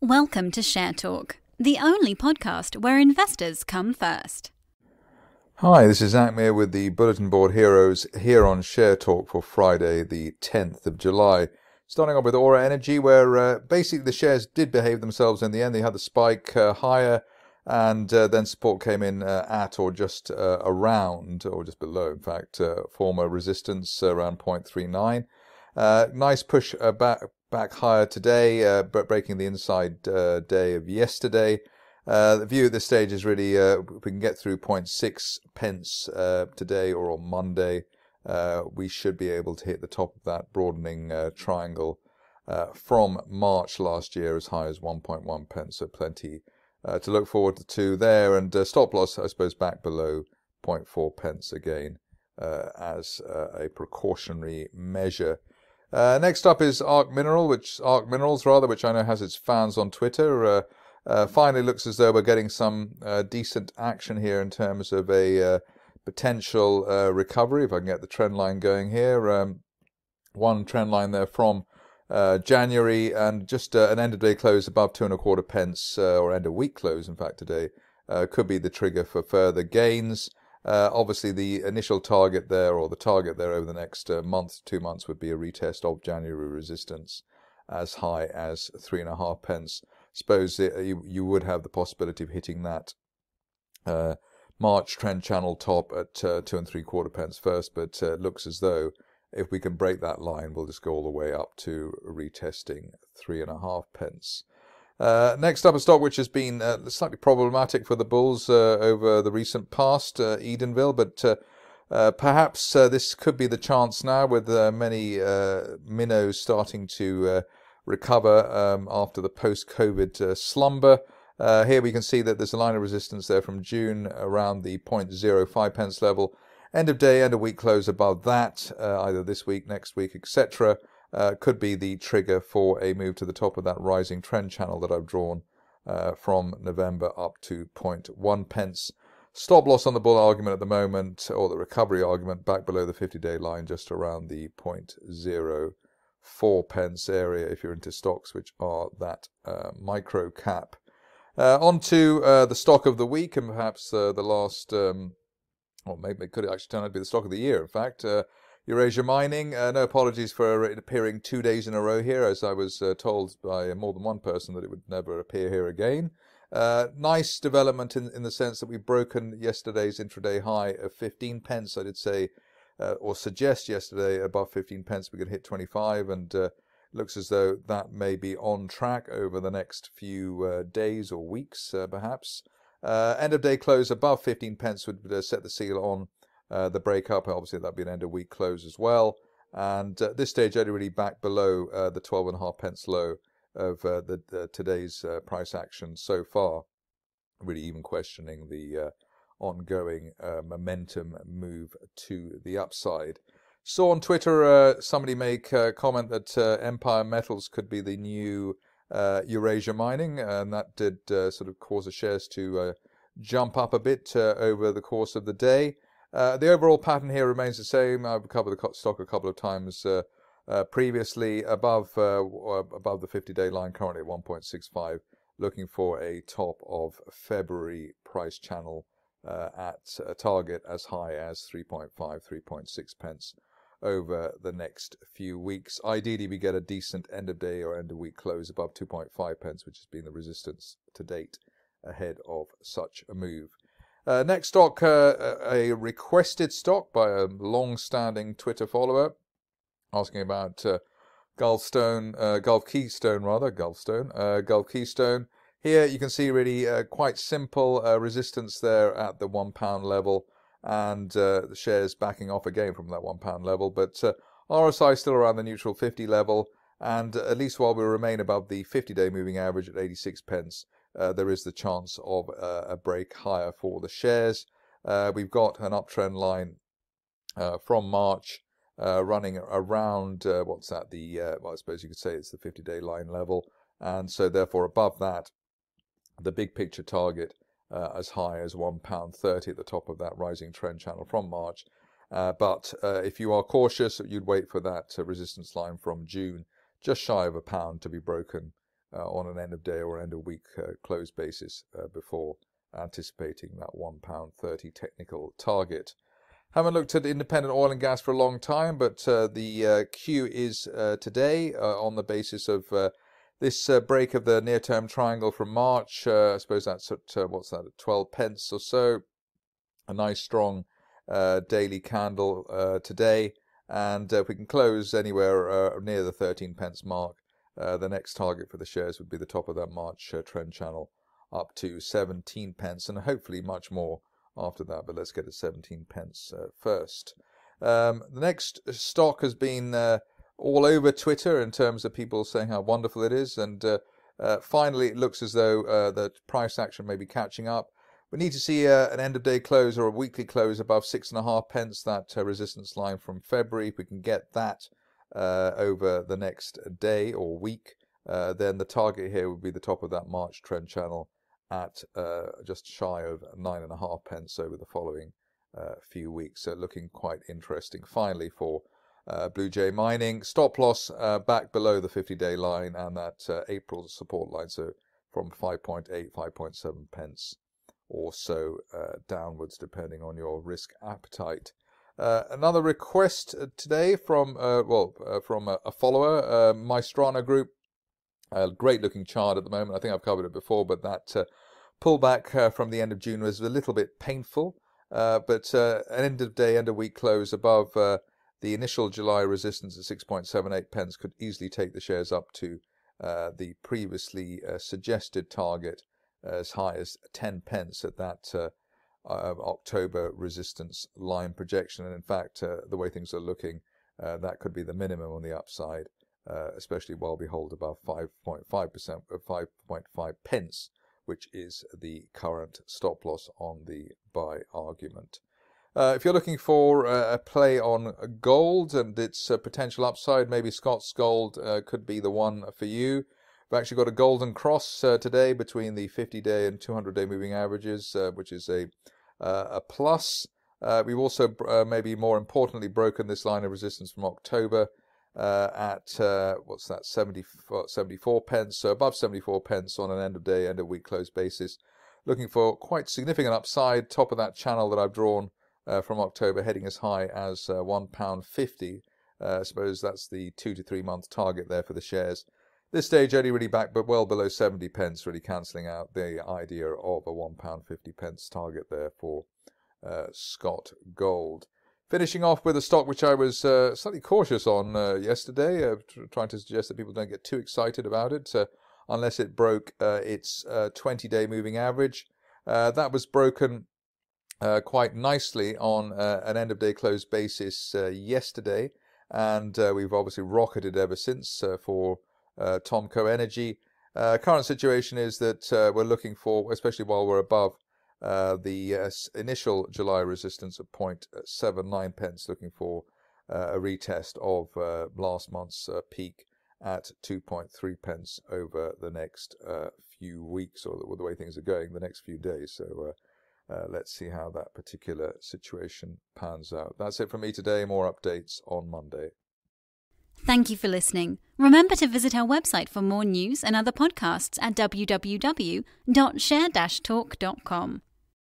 Welcome to Share Talk, the only podcast where investors come first. Hi, this is Zak Mir with the Bulletin Board Heroes here on Share Talk for Friday, the 10th of July. Starting off with Aura Energy, where uh, basically the shares did behave themselves in the end. They had the spike uh, higher, and uh, then support came in uh, at or just uh, around, or just below, in fact, uh, former resistance around 0.39. nice push back back higher today, but breaking the inside day of yesterday. the view at this stage is really if we can get through 0.6 pence today or on Monday uh, we should be able to hit the top of that broadening uh, triangle uh, from March last year as high as 1.1 pence. So plenty uh, to look forward to there. And uh, stop loss, I suppose, back below 0.4 pence again uh, as a precautionary measure. Next up is Arc Mineral, which Arc Minerals rather, which I know has its fans on Twitter. finally, looks as though we're getting some decent action here in terms of a potential uh, recovery, if I can get the trend line going here. Um, one trend line there from uh, January and just uh, an end of day close above two and a quarter pence, uh, or end of week close, in fact, today, uh, could be the trigger for further gains. Uh, obviously, the initial target there, or the target there over the next month, two months, would be a retest of January resistance as high as three and a half pence. Suppose you, you would have the possibility of hitting that March trend channel top at uh, two and three quarter pence first, but uh, looks as though if we can break that line, we'll just go all the way up to retesting three and a half pence. Uh, next up, a stock which has been uh, slightly problematic for the bulls uh, over the recent past, uh, Edenville, but perhaps this could be the chance now with many minnows starting to recover um, after the post-COVID slumber. Uh, here we can see that there's a line of resistance there from June around the 0.05 pence level. End of day, end of week close above that, uh, either this week, next week, etc., uh, could be the trigger for a move to the top of that rising trend channel that I've drawn uh, from November up to 0.1 pence. Stop loss on the bull argument at the moment, or the recovery argument, back below the 50 day line, just around the 0.04 pence area if you're into stocks which are that uh, micro cap. Uh, on to uh, the stock of the week and perhaps uh, the last, um, or maybe it could actually turn out to be the stock of the year, in fact. Uh, Eurasia Mining, uh, no apologies for appearing two days in a row here, as I was uh, told by more than one person that it would never appear here again. nice development in, in the sense that we've broken yesterday's intraday high of 15 pence. I did say, or suggest yesterday above 15 pence we could hit 25 and looks as though that may be on track over the next few uh, days or weeks, uh, perhaps. Uh, end of day close above 15 pence would uh, set the seal on uh, the breakup. Obviously, that'd be an end of week close as well. And at this stage, only really back below the 12.5 pence low of the, today's price action so far. Really, even questioning the ongoing momentum move to the upside. Saw on Twitter uh, somebody make a comment that uh, Empire Metals could be the new uh, Eurasia Mining, and that did uh, sort of cause the shares to uh, jump up a bit uh, over the course of the day. Uh, the overall pattern here remains the same. I've covered the stock a couple of times uh, uh, previously, above above the 50-day line, currently at 1.65, looking for a top of February price channel at a target as high as 3.5, 3.6 pence over the next few weeks. Ideally, we get a decent end of day or end of week close above 2.5 pence, which has been the resistance to date ahead of such a move. Uh, next stock, uh, a requested stock by a long-standing Twitter follower, asking about uh, Gulfstone, uh, Gulf Keystone rather, Gulfstone, uh, Gulf Keystone. Here you can see really uh, quite simple resistance there at the one pound level and the shares backing off again from that one pound level. But RSI still around the neutral 50 level, and at least while we remain above the 50-day moving average at 86 pence, uh, there is the chance of uh, a break higher for the shares. Uh, we've got an uptrend line uh, from March running around what's that? The well, I suppose you could say it's the 50-day line level, and so therefore above that, the big picture target uh, as high as £1.30 at the top of that rising trend channel from March. Uh, but uh, if you are cautious, you'd wait for that uh, resistance line from June, just shy of a pound, to be broken Uh, on an end of day or end of week uh, close basis uh, before anticipating that £1.30 technical target. Haven't looked at independent oil and gas for a long time, but uh, the uh, Q is uh, today on the basis of this break of the near-term triangle from March. I suppose that's at what's that, at 12 pence or so. A nice strong daily candle today, and if we can close anywhere near the 13 pence mark, the next target for the shares would be the top of that March trend channel up to 17 pence, and hopefully much more after that, but let's get to 17 pence uh, first. Um, the next stock has been uh, all over Twitter in terms of people saying how wonderful it is, and uh, uh finally it looks as though uh, the price action may be catching up. We need to see uh, an end of day close or a weekly close above six and a half pence, that resistance line from February. If we can get that over the next day or week, then the target here would be the top of that March trend channel at uh, just shy of nine and a half pence over the following uh, few weeks. So looking quite interesting. Finally, for uh, Bluejay Mining, stop loss uh, back below the 50-day line and that uh, April support line. So from 5.8, 5.7 pence or so uh, downwards, depending on your risk appetite. Another request today from well from a, a follower, Maestrano Group a great looking chart at the moment. I think I've covered it before, but that uh, pullback uh, from the end of June was a little bit painful. Uh, but uh, an end of day, end of week close above uh, the initial July resistance at 6.78 pence could easily take the shares up to uh, the previously suggested target as high as 10 pence at that October resistance line projection. And in fact, the way things are looking, that could be the minimum on the upside uh, especially while we hold above 5.5%, 5.5 uh, pence, which is the current stop loss on the buy argument. Uh, if you're looking for uh, a play on gold and its uh, potential upside, maybe Scott's Gold uh, could be the one for you. We've actually got a golden cross today between the 50-day and 200-day moving averages, which is a a plus. we've also, maybe more importantly, broken this line of resistance from October uh, at uh, what's that 70, 74 pence so above 74 pence on an end of day end of week close basis. Looking for quite significant upside top of that channel that I've drawn uh, from October heading as high as uh, one pound fifty. Uh, I suppose that's the two to three month target there for the shares this stage only really back but well below 70 pence really cancelling out the idea of a one pound fifty pence target there for uh, Scott Gold Finishing off with a stock which I was uh, slightly cautious on uh, yesterday, uh, trying to suggest that people don't get too excited about it uh, unless it broke uh, its 20 day moving average. That was broken quite nicely on an end of day close basis yesterday, and we've obviously rocketed ever since for Tomco Energy. current situation is that we're looking for, especially while we're above uh, the uh, initial July resistance of 0.79 pence, looking for uh, a retest of uh, last month's uh, peak at 2.3 pence over the next few weeks, or the, the, way things are going, the next few days. So let's see how that particular situation pans out. That's it from me today. More updates on Monday. Thank you for listening. Remember to visit our website for more news and other podcasts at www.share-talk.com.